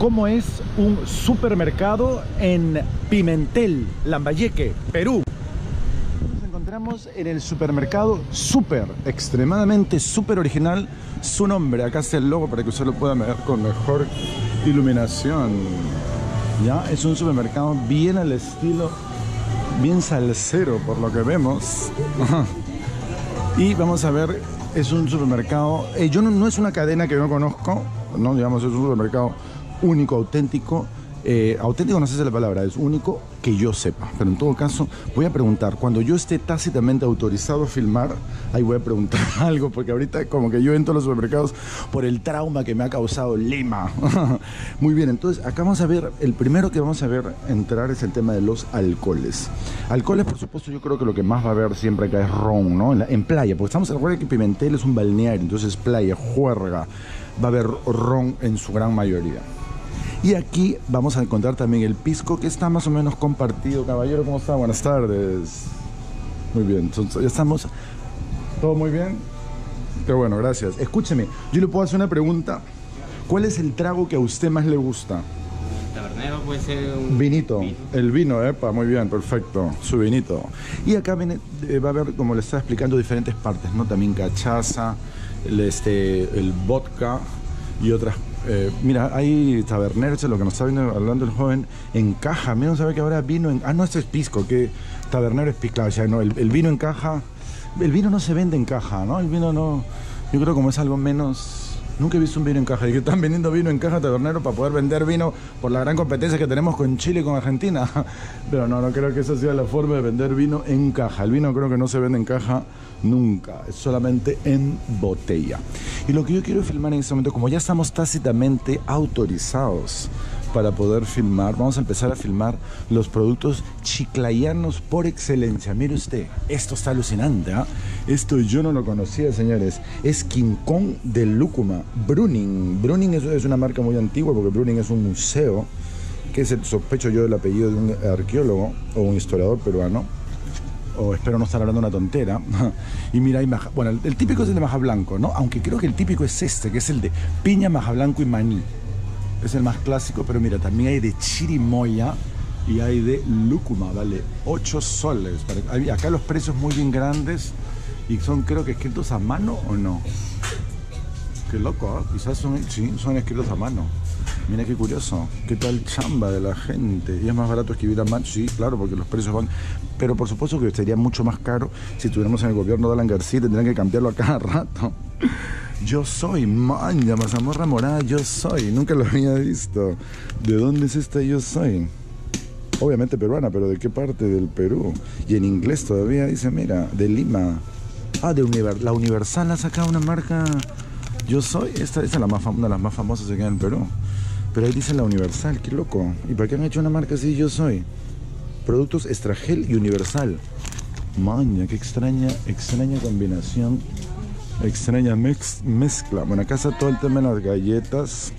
cómo es un supermercado en Pimentel, Lambayeque, Perú. Nos encontramos en el supermercado Super, extremadamente super original. Su nombre, acá está el logo para que usted lo pueda ver con mejor iluminación. Ya, es un supermercado bien al estilo, bien salsero por lo que vemos. y vamos a ver, es un supermercado, eh, yo no, es una cadena que yo no conozco, no digamos, es un supermercado único, auténtico. Eh, auténtico no sé si es la palabra, es único que yo sepa. Pero en todo caso, voy a preguntar, cuando yo esté tácitamente autorizado a filmar, ahí voy a preguntar algo, porque ahorita como que yo entro a los supermercados por el trauma que me ha causado Lima. Muy bien, entonces acá vamos a ver, el primero que vamos a ver entrar es el tema de los alcoholes. Alcoholes, por supuesto, yo creo que lo que más va a haber siempre acá es ron, ¿no? En, la- en playa, porque estamos, recuerden que Pimentel es un balneario, entonces playa, juerga, va a haber ron en su gran mayoría. Y aquí vamos a encontrar también el pisco que está más o menos compartido. Caballero, ¿cómo está? Buenas tardes. Muy bien, ya estamos. ¿Todo muy bien? Qué bueno, gracias. Escúcheme, yo le puedo hacer una pregunta. ¿Cuál es el trago que a usted más le gusta? Tabernero puede ser un Vinito. vino. El vino, epa, muy bien, perfecto. Su vinito. Y acá viene, eh, va a haber, como le estaba explicando, diferentes partes, ¿no? También cachaza, el, este, el vodka y otras. Eh, mira, hay es lo que nos está viendo, hablando el joven, en caja. Mira, no sabe que ahora vino en. Ah, no, este es pisco, que tabernero es pisco. O sea, no, el, el vino en caja. El vino no se vende en caja, ¿no? El vino no. Yo creo como es algo menos. Nunca he visto un vino en caja. Y que están vendiendo vino en caja tabernero para poder vender vino por la gran competencia que tenemos con Chile y con Argentina. Pero no, no creo que esa sea la forma de vender vino en caja. El vino creo que no se vende en caja nunca. Es solamente en botella. Y lo que yo quiero filmar en este momento, como ya estamos tácitamente autorizados para poder filmar, vamos a empezar a filmar los productos chiclayanos por excelencia. Mire usted, esto está alucinante, ¿ah? Esto yo no lo conocía, señores. Es King Kong de Lúcuma, Bruning. Bruning es, es una marca muy antigua porque Bruning es un museo, que es el sospecho yo del apellido de un arqueólogo o un historiador peruano espero no estar hablando una tontera. y mira, maja, bueno, el, típico es el de maja blanco, ¿no? Aunque creo que el típico es este, que es el de piña, maja blanco y maní. Es el más clásico, pero mira, también hay de chirimoya y hay de lúcuma, vale 8 soles. Acá los precios muy bien grandes y son creo que escritos a mano o no. Qué loco, ¿ah? quizás son, sí, son escritos a mano. Mira qué curioso, qué tal chamba de la gente. Y es más barato escribir a mano, sí, claro, porque los precios van. Pero por supuesto que sería mucho más caro si estuviéramos en el gobierno de Alan García, tendrían que cambiarlo a cada rato. Yo soy, manja, mazamorra morada, yo soy. Nunca lo había visto. ¿De dónde es esta yo soy? Obviamente peruana, pero ¿de qué parte del Perú? Y en inglés todavía dice, mira, de Lima. Ah, de Univer- la Universal ha sacado una marca. Yo soy, esta, esta es la más una de las más famosas aquí en Perú. Pero ahí dice la Universal, qué loco. ¿Y para qué han hecho una marca así? Yo soy. Productos Estragel y Universal. Maña, qué extraña, extraña combinación. Extraña mez- mezcla. Bueno, acá está todo el tema de las galletas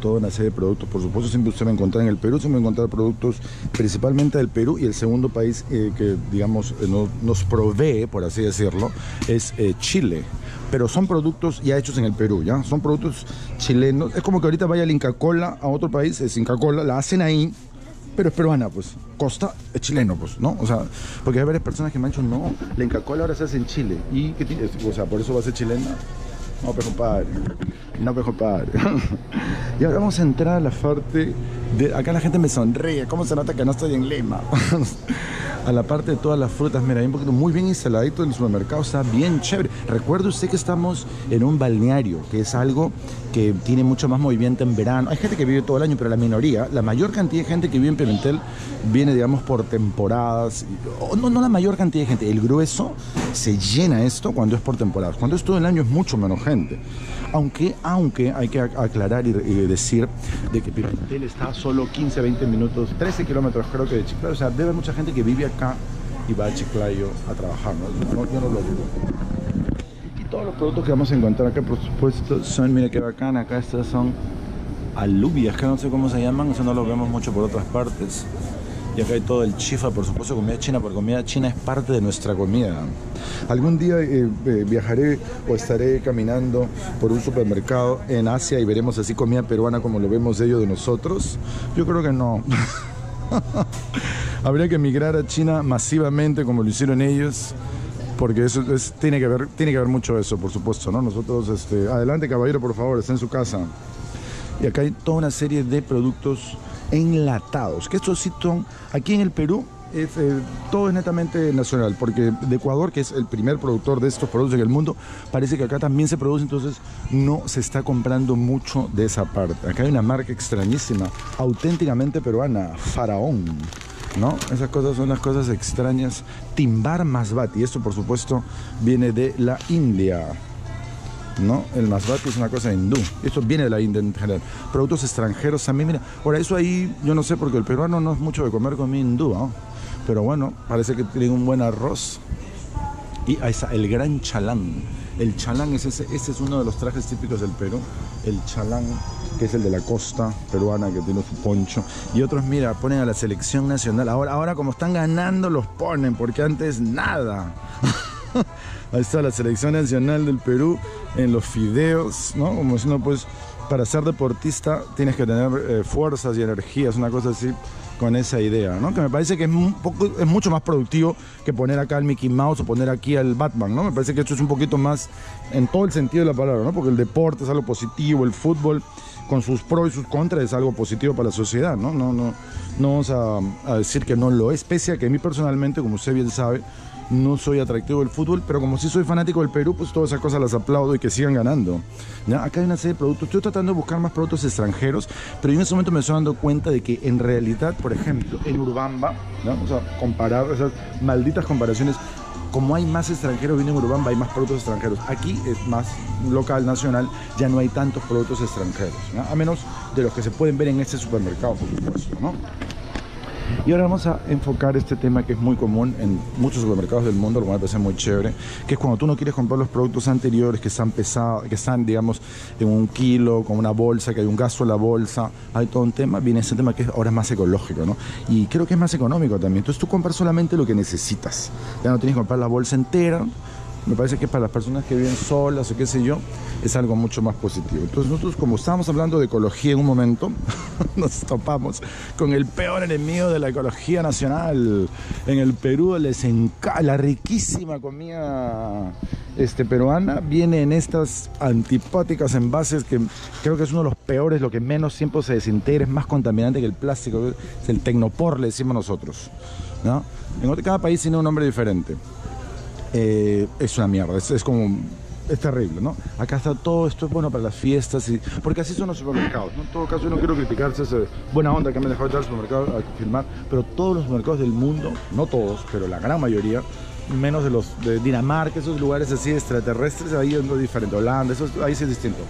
toda una serie de productos. Por supuesto, siempre usted va a encontrar en el Perú, siempre va a encontrar productos principalmente del Perú y el segundo país eh, que, digamos, eh, no- nos provee, por así decirlo, es eh, Chile. Pero son productos ya hechos en el Perú, ¿ya? Son productos chilenos. Es como que ahorita vaya la Inca Cola a otro país, es Inca Cola, la hacen ahí, pero es peruana, pues. Costa es chileno, pues, ¿no? O sea, porque hay varias personas que me han dicho, no, la Inca Cola ahora se hace en Chile. ¿Y qué tiene? O sea, por eso va a ser chilena. No, pues compadre. No, pues compadre. y ahora vamos a entrar a la parte de. Acá la gente me sonríe. ¿Cómo se nota que no estoy en Lima? a la parte de todas las frutas. Mira, hay un poquito muy bien instaladito el supermercado. Está bien chévere. Recuerde usted que estamos en un balneario, que es algo que tiene mucho más movimiento en verano. Hay gente que vive todo el año, pero la minoría, la mayor cantidad de gente que vive en Pimentel viene, digamos, por temporadas. No, no la mayor cantidad de gente. El grueso se llena esto cuando es por temporadas. Cuando es todo el año es mucho menos gente. Aunque, aunque hay que ac- aclarar y, decir de que Pimentel está solo 15, 20 minutos, 13 kilómetros creo que de Chiclayo. O sea, debe haber mucha gente que vive acá y va a Chiclayo a trabajar, ¿no? Yo no lo dudo. Y todos los productos que vamos a encontrar acá, por supuesto, son, mira qué bacán, acá estas son alubias, que no sé cómo se llaman, eso no lo vemos mucho por otras partes. Y acá hay todo el chifa, por supuesto, comida china, porque comida china es parte de nuestra comida. Algún día eh, eh, viajaré o estaré caminando por un supermercado en Asia y veremos así comida peruana como lo vemos ellos de nosotros. Yo creo que no. Habría que emigrar a China masivamente como lo hicieron ellos porque eso tiene que ver tiene que ver mucho eso por supuesto no nosotros este adelante caballero por favor está en su casa y acá hay toda una serie de productos enlatados que estos sí son aquí en el Perú es, eh, todo es netamente nacional, porque de Ecuador, que es el primer productor de estos productos en el mundo, parece que acá también se produce, entonces no se está comprando mucho de esa parte. Acá hay una marca extrañísima, auténticamente peruana, Faraón. ¿no? Esas cosas son las cosas extrañas. Timbar Masbati, esto por supuesto viene de la India. ¿No? El Masbati es una cosa hindú. Esto viene de la India en general. Productos extranjeros también, mira. Ahora, eso ahí, yo no sé, porque el peruano no es mucho de comer comida hindú, ¿no? Pero bueno, parece que tiene un buen arroz. Y ahí está, el gran chalán. El chalán es ese, ese es uno de los trajes típicos del Perú. El chalán que es el de la costa peruana que tiene su poncho. Y otros, mira, ponen a la selección nacional. Ahora, ahora como están ganando, los ponen, porque antes nada. Ahí está la selección nacional del Perú en los fideos, ¿no? Como no, pues, para ser deportista tienes que tener eh, fuerzas y energías, una cosa así con esa idea, ¿no? Que me parece que es, es mucho más productivo que poner acá al Mickey Mouse o poner aquí al Batman, ¿no? Me parece que esto es un poquito más en todo el sentido de la palabra, ¿no? Porque el deporte es algo positivo, el fútbol con sus pros y sus contras es algo positivo para la sociedad, ¿no? No, no, no vamos a, decir que no lo es, pese a que a mí personalmente, como usted bien sabe, no soy atractivo del fútbol, pero como sí soy fanático del Perú, pues todas esas cosas las aplaudo y que sigan ganando. ¿Ya? Acá hay una serie de productos, estoy tratando de buscar más productos extranjeros, pero yo en ese momento me estoy dando cuenta de que en realidad, por ejemplo, en Urbamba, ¿no? o sea, esas malditas comparaciones, como hay más extranjeros vienen en Urubamba, hay más productos extranjeros. Aquí es más local, nacional, ya no hay tantos productos extranjeros, a menos de los que se pueden ver en este supermercado, por supuesto. ¿no? Y ahora vamos a enfocar este tema que es muy común en muchos supermercados del mundo, lo cual me parece muy chévere, que es cuando tú no quieres comprar los productos anteriores que están pesados, que están, digamos, en un kilo, con una bolsa, que hay un gasto en la bolsa, hay todo un tema, viene ese tema que ahora es más ecológico, ¿no? Y creo que es más económico también. Entonces tú compras solamente lo que necesitas. Ya no tienes que comprar la bolsa entera, me parece que para las personas que viven solas o qué sé yo, es algo mucho más positivo. Entonces nosotros como estábamos hablando de ecología en un momento, nos topamos con el peor enemigo de la ecología nacional. En el Perú les encanta la riquísima comida este, peruana, viene en estas antipáticas envases que creo que es uno de los peores, lo que menos tiempo se desintegra, es más contaminante que el plástico, es el tecnopor, le decimos nosotros. ¿no? En cada país tiene un nombre diferente. Eh, es una mierda, es, como es terrible, ¿no? Acá está todo esto es bueno para las fiestas y porque así son los supermercados, ¿no? En todo caso yo no quiero criticarse esa buena onda que me dejado entrar al supermercado a filmar, pero todos los supermercados del mundo, no todos, pero la gran mayoría, menos de los de Dinamarca, esos lugares así extraterrestres, ahí es diferente, Holanda, eso, ahí sí es distinto.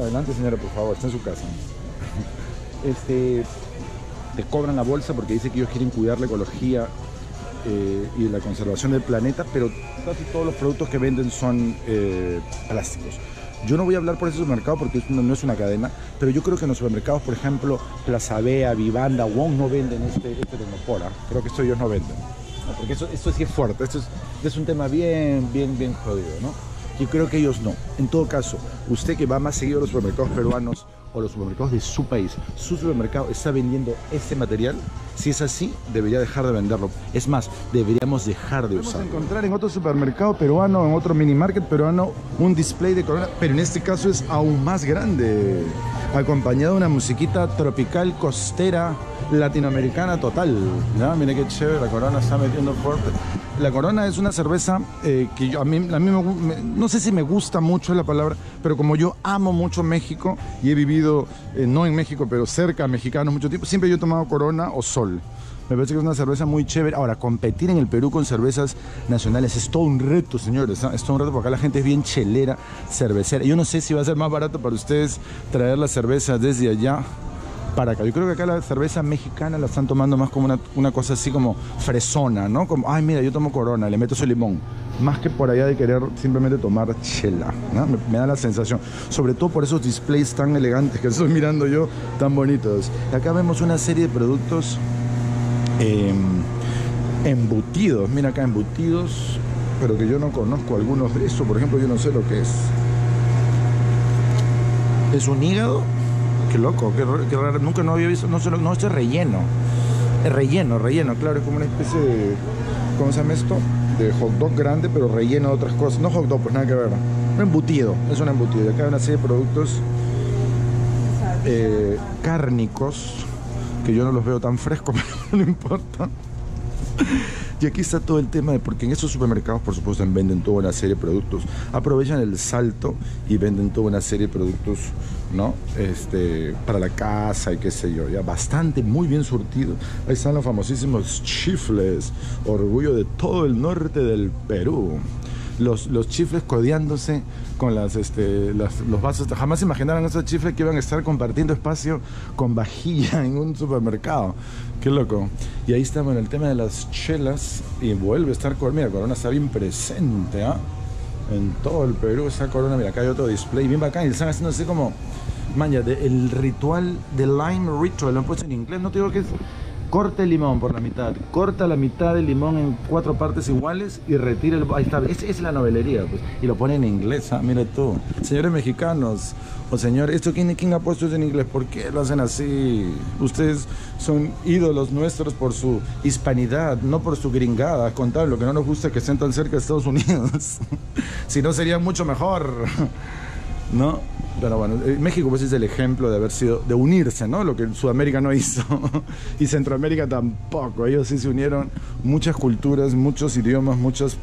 adelante señora, por favor, está en su casa. Este, te cobran la bolsa porque dice que ellos quieren cuidar la ecología eh, y la conservación del planeta, pero casi todos los productos que venden son eh, plásticos. Yo no voy a hablar por ese supermercado porque no es una cadena, pero yo creo que en los supermercados, por ejemplo, Plaza Bea, Vivanda, Wong no venden este, este Tecnopora. Creo que esto ellos no venden. porque eso, esto sí es fuerte, esto es, es un tema bien, bien, bien jodido, ¿no? Yo creo que ellos no. En todo caso, usted que va más seguido a los supermercados peruanos o los supermercados de su país, su supermercado está vendiendo ese material, si es así, debería dejar de venderlo. Es más, deberíamos dejar de usarlo. A encontrar en otro supermercado peruano, en otro mini market peruano, un display de corona, pero en este caso es aún más grande, acompañado de una musiquita tropical costera latinoamericana total. ¿ya? Mire qué chévere, la corona está metiendo fuerte. La Corona es una cerveza eh, que yo, a mí, me, no sé si me gusta mucho la palabra, pero como yo amo mucho México y he vivido, eh, no en México, pero cerca a mexicanos mucho tiempo, siempre yo he tomado Corona o Sol. Me parece que es una cerveza muy chévere. Ahora, competir en el Perú con cervezas nacionales es todo un reto, señores. Es todo un reto porque acá la gente es bien chelera, cervecera. Yo no sé si va a ser más barato para ustedes traer la cerveza desde allá para acá. Yo creo que acá la cerveza mexicana la están tomando más como una, cosa así como fresona, ¿no? Como, ay, mira, yo tomo corona, le meto su limón. Más que por allá de querer simplemente tomar chela, ¿no? me, da la sensación. Sobre todo por esos displays tan elegantes que estoy mirando yo, tan bonitos. Acá vemos una serie de productos Em, embutidos, mira acá embutidos, pero que yo no conozco algunos de esos. Por ejemplo, yo no sé lo que es. ¿Es un hígado? Loco, qué, raro. Nunca no había visto, no sé, no, este es relleno. Relleno, relleno, claro, es como una especie de, ¿cómo se llama esto? De hot dog grande, pero relleno de otras cosas. No hot dog, pues nada que ver. Un embutido, es un embutido. Acá hay una serie de productos eh, cárnicos, que yo no los veo tan frescos, pero no importa. Y aquí está todo el tema de porque en estos supermercados, por supuesto, venden toda una serie de productos. Aprovechan el salto y venden toda una serie de productos, ¿no? Este, para la casa y qué sé yo, ya bastante, muy bien surtido. Ahí están los famosísimos chifles, orgullo de todo el norte del Perú los, los chifles codeándose con las, este, los vasos. Jamás imaginaron esos chifles que iban a estar compartiendo espacio con vajilla en un supermercado. Qué loco. Y ahí estamos en el tema de las chelas y vuelve a estar Corona. Mira, Corona está bien presente, ¿ah? En todo el Perú esa Corona. Mira, acá hay otro display bien bacán y están haciendo así como, maña, el ritual de Lime Ritual. Lo han puesto en inglés, no te digo que es corta el limón por la mitad, corta la mitad del limón en cuatro partes iguales y retira el... Ahí está, esa es la novelería, pues. Y lo pone en inglés, ¿ah? mira tú. Señores mexicanos, o señor, ¿esto quién, quién ha puesto en inglés? ¿Por qué lo hacen así? Ustedes son ídolos nuestros por su hispanidad, no por su gringada. Contar lo que no nos gusta que estén tan cerca de Estados Unidos. si no, sería mucho mejor. ¿No? Pero bueno, eh, México pues es el ejemplo de haber sido, de unirse, ¿no? Lo que Sudamérica no hizo. y Centroamérica tampoco. Ellos sí se unieron muchas culturas, muchos idiomas, muchas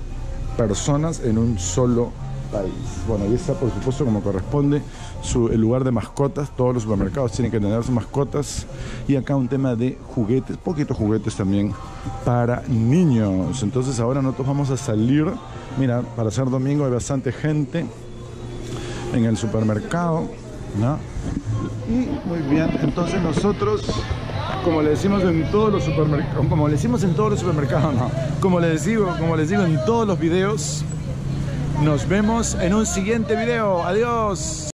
personas en un solo país. Bueno, y está por supuesto como corresponde el lugar de mascotas. Todos los supermercados tienen que tener sus mascotas. Y acá un tema de juguetes, poquitos juguetes también para niños. Entonces ahora nosotros vamos a salir. Mira, para ser domingo hay bastante gente en el supermercado. ¿no? Y muy bien, entonces nosotros, como le decimos en todos los supermercados, como le decimos en todos los supermercados, no, como les digo, como les digo en todos los videos, nos vemos en un siguiente video. Adiós.